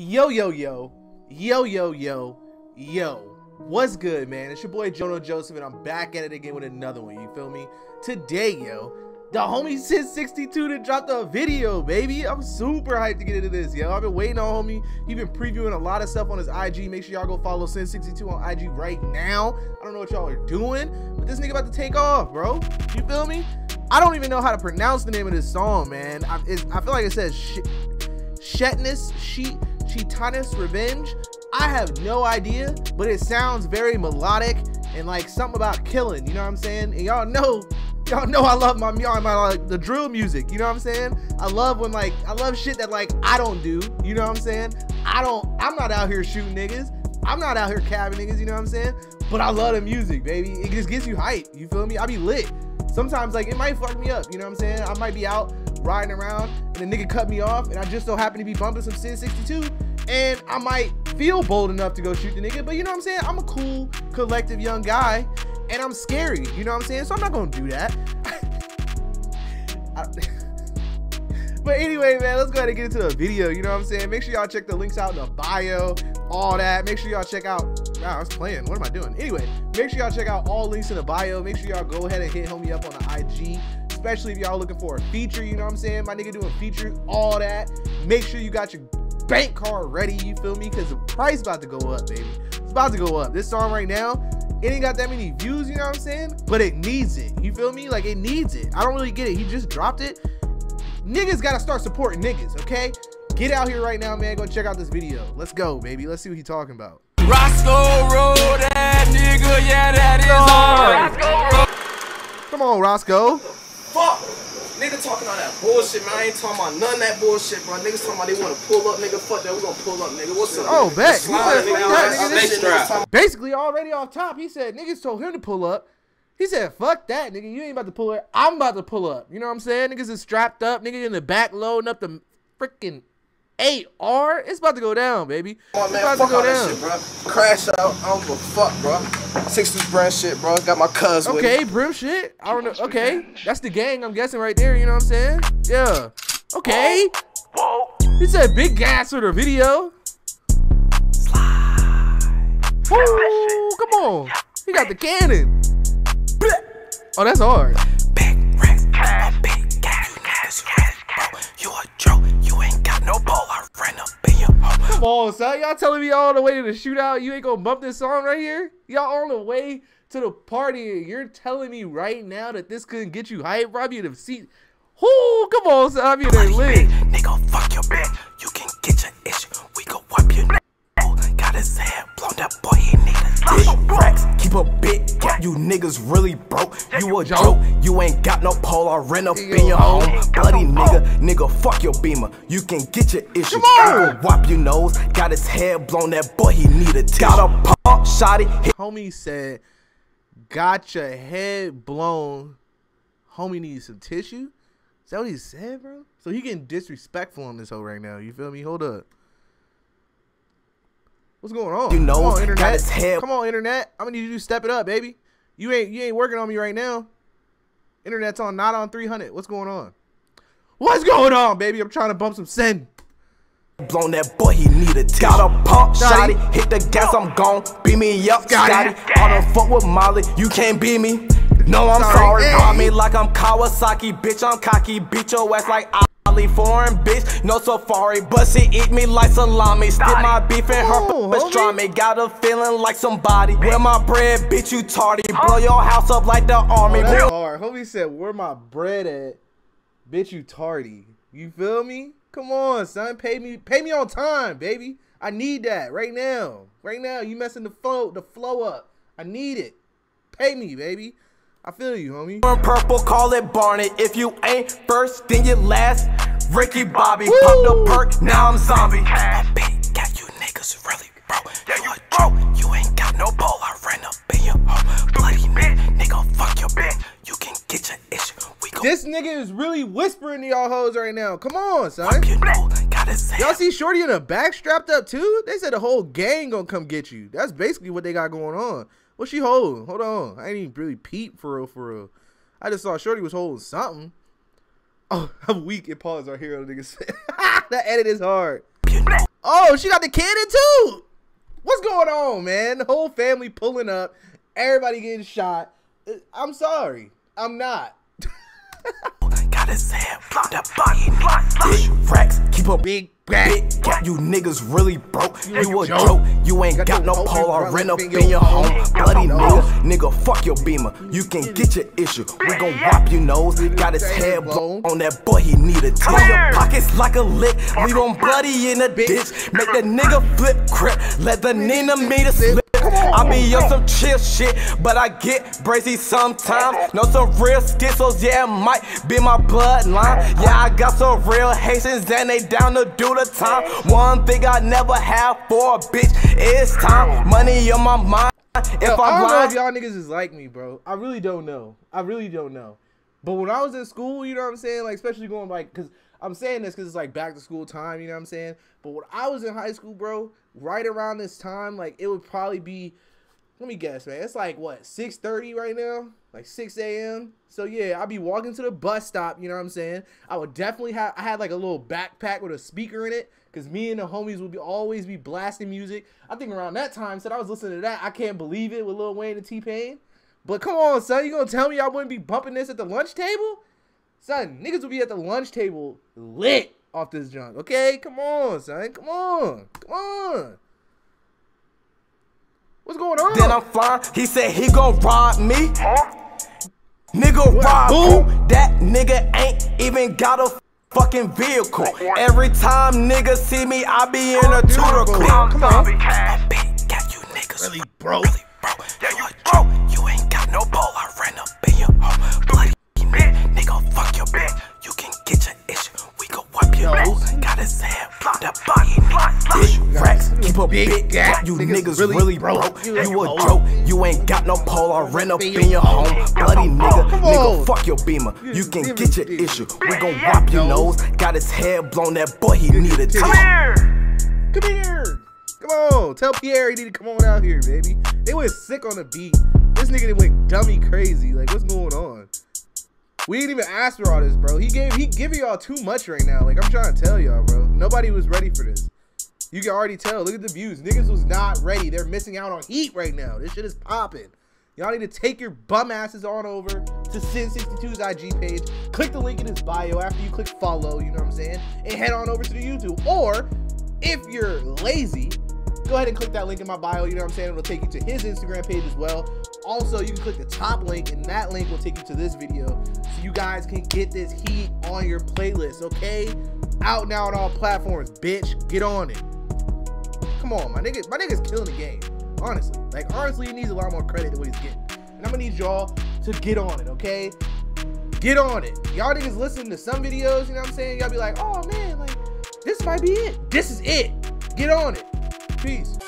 Yo, yo, yo, yo, yo, yo, yo. What's good, man? It's your boy Joe No Joseph, and I'm back at it again with another one. You feel me? Today, yo, the homie Sin62 to drop the video, baby. I'm super hyped to get into this, yo. I've been waiting on homie. He been previewing a lot of stuff on his IG. Make sure y'all go follow Sin62 on IG right now. I don't know what y'all are doing, but this nigga about to take off, bro. You feel me? I don't even know how to pronounce the name of this song, man. I, I feel like it says sh Shetness, Sheet. Chitanus Revenge. I have no idea, but it sounds very melodic and like something about killing. You know what I'm saying? And y'all know, y'all know I love my my, my like the drill music. You know what I'm saying? I love when like I love shit that like I don't do. You know what I'm saying? I don't. I'm not out here shooting niggas. I'm not out here cabbing niggas. You know what I'm saying? But I love the music, baby. It just gets you hype. You feel me? I be lit. Sometimes like it might fuck me up. You know what I'm saying? I might be out riding around and a nigga cut me off and I just so happen to be bumping some Sin 62 and I might feel bold enough to go shoot the nigga, but you know what I'm saying? I'm a cool, collective young guy and I'm scary, you know what I'm saying? So I'm not gonna do that. but anyway, man, let's go ahead and get into the video, you know what I'm saying? Make sure y'all check the links out in the bio, all that. Make sure y'all check out, wow, I was playing, what am I doing? Anyway, make sure y'all check out all links in the bio. Make sure y'all go ahead and hit homie up on the IG especially if y'all looking for a feature, you know what I'm saying? My nigga doing feature, all that. Make sure you got your bank card ready, you feel me? Because the price about to go up, baby. It's about to go up. This song right now, it ain't got that many views, you know what I'm saying? But it needs it, you feel me? Like, it needs it. I don't really get it. He just dropped it. Niggas got to start supporting niggas, okay? Get out here right now, man. Go check out this video. Let's go, baby. Let's see what he's talking about. Roscoe Road, that nigga, yeah, that is hard. Come on, Roscoe fuck? Nigga talking all that bullshit, man. I ain't talking about none of that bullshit, bro. Niggas talking about they want to pull up, nigga. Fuck that, we gonna pull up, nigga. What's up? Oh, bet. Slide, nigga, nigga, Basically, already off top, he said niggas told him to pull up. He said, fuck that, nigga. You ain't about to pull up. I'm about to pull up. You know what I'm saying? Niggas is strapped up. Nigga in the back loading up the freaking AR, it's about to go down, baby. Oh, man, fuck all that shit, bro. Crash out. I don't give a fuck, bro. 60s brand shit, bro. Got my cuz Okay, brim shit. I don't know. Okay, that's the gang, I'm guessing, right there. You know what I'm saying? Yeah. Okay. Whoa. He said big gas with a video. Slide. Woo, come on. He got the cannon. Oh, that's hard. On, son. Y'all telling me y'all the way to the shootout, you ain't gonna bump this song right here? Y'all on the way to the party. You're telling me right now that this couldn't get you hype, bro? I be in the seat. Whoo, come on, son. I be in there lit. Nigga, fuck your bitch. You niggas really broke. You a joke. You ain't got no pole. I rent up in your oh home. Bloody nigga. Nigga, fuck your beamer. You can get your issue. Come Wipe your nose. Got his head blown. That boy, he need a tissue. Got a pump. Shot it. Homie said, got your head blown. Homie needs some tissue. Is that what he said, bro? So he getting disrespectful on this hoe right now. You feel me? Hold up. What's going on? You know, Come on, internet. Come on, internet. I'm gonna need you to step it up, baby. You ain't you ain't working on me right now. Internet's on not on 300. What's going on? What's going on, baby? I'm trying to bump some send. Blown that boy, he need a Got a pump, shotty, hit the gas, I'm gone. Beat me up, Scotty. On the foot with Molly, you can't beat me. No, I'm sorry, sorry. me like I'm Kawasaki, bitch, I'm cocky. Beat your ass like I foreign bitch, no safari, but she eat me like salami. Stick my beef in her pastrami. Got a feeling like somebody. Where my bread, bitch, you tardy. Blow your house up like the army. Oh, hard. Homie said, where my bread at? Bitch, you tardy. You feel me? Come on, son. Pay me, pay me on time, baby. I need that right now. Right now, you messing the flow, the flow up. I need it. Pay me, baby. I feel you, homie. Purple, call it Barney. If you ain't first, then you last. Ricky Bobby, Woo! pop the perk, now I'm zombie. Got you niggas really, bro. You a joke, you ain't got no ball. I ran up in your home. Bloody nigga, nigga, fuck your bitch. You can get your issue. We go. This nigga is really whispering to y'all hoes right now. Come on, son. Y'all see Shorty in the back strapped up too? They said the whole gang gonna come get you. That's basically what they got going on. What she holding? Hold on. I ain't even really peep for real, for real. I just saw Shorty was holding something. Oh, I'm weak. It paused right here. Nigga said that edit is hard. Oh, she got the cannon too. What's going on, man? The whole family pulling up, everybody getting shot. Uh, I'm sorry, I'm not. Got his head, block that body. Dick racks, keep a Big big back. gap. You niggas really broke. You You, a joke. joke. You ain't Got got no pole or rent up up in in your home. Bloody No. nigga, nigga, fuck your beamer. You can get your issue. We gon' whop your nose. Got his head blown. blown on that boy. He need a tip. your pockets like a lick. Leave him bloody in the ditch. Make the nigga flip crip. Let the Nina meter slip. I be on some chill shit, but I get brazy sometimes. Know some real schizos, yeah, it might be my bloodline. Yeah, I got some real Haitians and they down to do the time. One thing I never have for a bitch is time. Money on my mind. If Yo, I I'm don't know if y'all niggas is like me, bro. I really don't know. I really don't know. But when I was in school, you know what I'm saying? Like, especially going like, cause I'm saying this because it's like back to school time, you know what I'm saying? But when I was in high school, bro, right around this time, like it would probably be, let me guess, man. It's like what 6:30 right now, like 6 a.m. So yeah, I'd be walking to the bus stop. You know what I'm saying? I would definitely have. I had like a little backpack with a speaker in it. Cause me and the homies would be always be blasting music. I think around that time, said I was listening to that. I can't believe it with Lil Wayne and T Pain. But come on, son, you gonna tell me I wouldn't be bumping this at the lunch table? Son, niggas would be at the lunch table lit off this junk. Okay, come on, son, come on, come on. What's going on? then I'm flying. He said he gon' rob me. Nigga What? rob Who? who? That nigga ain't even got a fucking vehicle. Every time niggas see me, I be in a tutor Bro, clip. Come on. Big got you niggas Really broke. Really broke. Yeah, you broke. You ain't got no ball. I ran up in your home. Bloody bitch. Nigga, fuck your bitch. Keep a Big gap. You Niggas really broke. You a joke. Oh. You ain't got no pole. I ran up in your oh, home. Bloody nigga. Nigga, fuck your beamer. You can get your issue. We gon' whop your nose. Got his head blown. That boy, he need a Come here. Come here. Come on. Tell Pierre he need to come on out here, baby. They went sick on the beat. This nigga went dummy crazy. Like, what's going on? We didn't even ask for all this, bro. He gave he giving y'all too much right now. Like I'm trying to tell y'all, bro. Nobody was ready for this. You can already tell. Look at the views. Niggas was not ready. They're missing out on heat right now. This shit is popping. Y'all need to take your bum asses on over to Sin62's IG page. Click the link in his bio after you click follow, you know what I'm saying? And head on over to the YouTube. Or if you're lazy, go ahead and click that link in my bio, you know what I'm saying? It'll take you to his Instagram page as well. Also, you can click the top link, and that link will take you to this video so you guys can get this heat on your playlist, okay? Out now on all platforms, bitch. Get on it. Come on, my nigga. My nigga's killing the game. Honestly. Like, honestly, he needs a lot more credit than what he's getting. And I'm gonna need y'all to get on it, okay? Get on it. Y'all niggas listen to some videos, you know what I'm saying? Y'all be like, oh man, like, this might be it. This is it. Get on it. Peace.